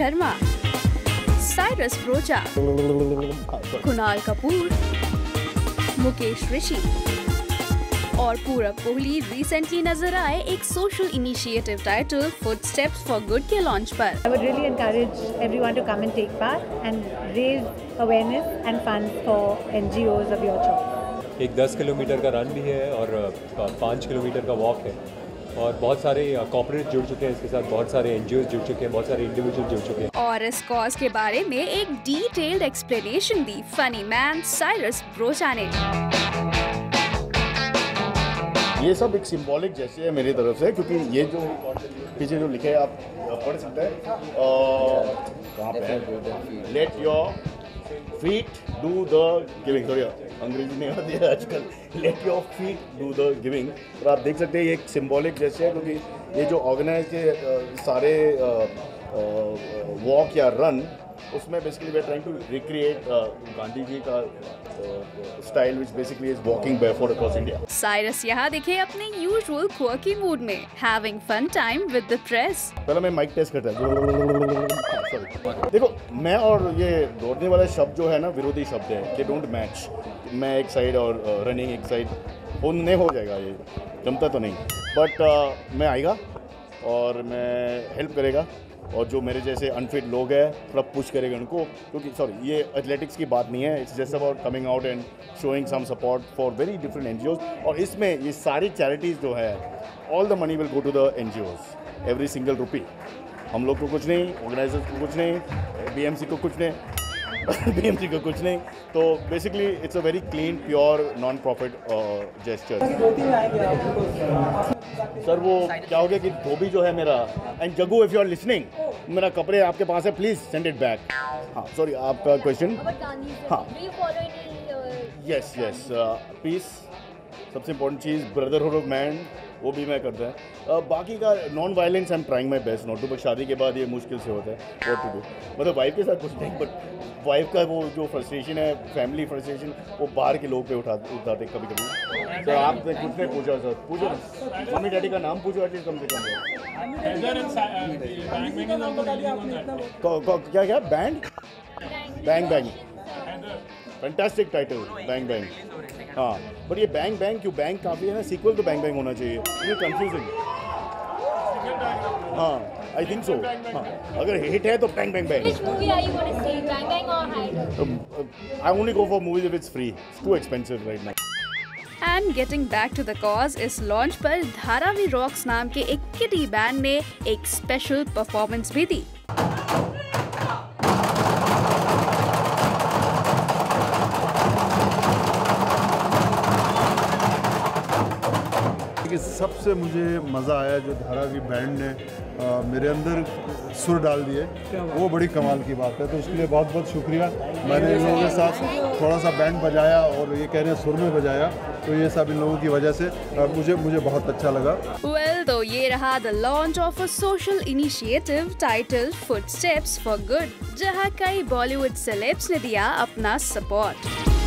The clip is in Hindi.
शर्मा साइरस ब्रोचा कुणाल कपूर मुकेश ऋषि और पूरब कोहली रिसेंटली नज़र आए एक social initiative title footsteps for good के लॉन्च पर I would really encourage everyone to come and take part and raise awareness and funds for NGOs of your choice. एक 10 किलोमीटर का रन भी है और अ, पाँच किलोमीटर का वॉक है और बहुत सारे कॉपोरेट जुड़ चुके हैं इसके साथ बहुत सारे एन जुड़ चुके हैं बहुत सारे इंडिविजुअल जुड़ चुके हैं। और इस कॉज के बारे में एक डिटेल्ड एक्सप्लेनेशन दी फनी मैन साइरस ब्रोचा ने ये सब एक सिंबॉलिक जैसे है मेरी तरफ़ से क्योंकि ये जो पीछे जो लिखे आप पढ़ सकते हैं। कहाँ पे है? Let your feet do the giving sorry अंग्रेज़ी नहीं आती है आजकल। Let your feet do the giving और आप देख सकते हैं, ये एक सिम्बॉलिक जैसे है, क्योंकि ये जो ऑर्गेनाइज के सारे वॉक या रन उसमें basically we trying to recreate Gandhi ji का style which basically is walking barefoot across India Cyrus यहाँ दिखे अपने यूजुअल क्वर्की मूड में having fun time with the press पहले मैं माइक टेस्ट करता हूँ। देखो मैं और ये दौड़ने वाला शब्द जो है ना विरोधी शब्द है कि डोंट मैच मैं एक साइड और रनिंग एक साइड नहीं हो जाएगा ये जमता तो नहीं। बट मैं आएगा और मैं हेल्प करेगा। और जो मेरे जैसे अनफिट लोग हैं, थोड़ा पुश करेगा उनको, क्योंकि सॉरी ये एथलेटिक्स की बात नहीं है it's just about coming out and showing some support for very different an और इसमें ये सारी चैरिटीज़ जो है all the money will go to the an every single rupee हम लोग को कुछ नहीं ऑर्गेनाइजर्स को कुछ नहीं बीएमसी को कुछ नहीं बीएमसी को कुछ नहीं. तो basically it's a very clean pure non profit gesture sir वो क्या हो गया कि धोबी जो है मेरा एंड जगू इफ़ यू आर लिसनिंग मेरा कपड़े आपके पास है प्लीज़ सेंड इट बैक हाँ सॉरी आपका क्वेश्चन हाँ. यस यस पीस सबसे इम्पोर्टेंट चीज़ ब्रदरहुड ऑफ़ मैन वो भी मैं करता है। uh, बाकी का non violence I am trying my best not to but शादी के बाद ये मुश्किल से होता है। वॉट टू डू मतलब वाइफ के साथ कुछ नहीं बट वाइफ का वो जो फ्रस्ट्रेशन है फैमिली फ्रस्ट्रेशन वो बाहर के लोग पे उठा उठाते कभी कभी सर आपने कुछ नहीं पूछा सर पूछो मम्मी डैडी का नाम पूछो एटलीस्ट कम से कम। क- क- क्या क्या? Band bang bang fantastic title bang bang हाँ बट ये बैंग बैंग क्यों? बैंग काफ़ी है ना? सीक्वल तो बैंग बैंग होना चाहिए। ये कंफ्यूजिंग हाँ आई थिंक सो हाँ अगर हिट है तो bang bang bang Which movie are you going to see? Bang Bang or Hide? I only go for movies if it's free it's too expensive right now and getting back to the cause इस लॉन्च पर धारावी रॉक्स नाम के एक किटी बैंड ने एक स्पेशल परफॉर्मेंस भी दी। कि सबसे मुझे मज़ा आया जो धारावी बैंड ने अ, मेरे अंदर सुर डाल दिए। वो बड़ी कमाल की बात है। तो उसके लिए बहुत बहुत शुक्रिया। मैंने इन लोगों के साथ थोड़ा सा बैंड बजाया और ये कह रहे हैं सुर में बजाया। तो ये सब इन लोगों की वजह से मुझे मुझे बहुत अच्छा लगा। वेल तो ये रहा the launch of a social initiative title footsteps for good जहाँ कई बॉलीवुड सेलेब्स ने दिया अपना सपोर्ट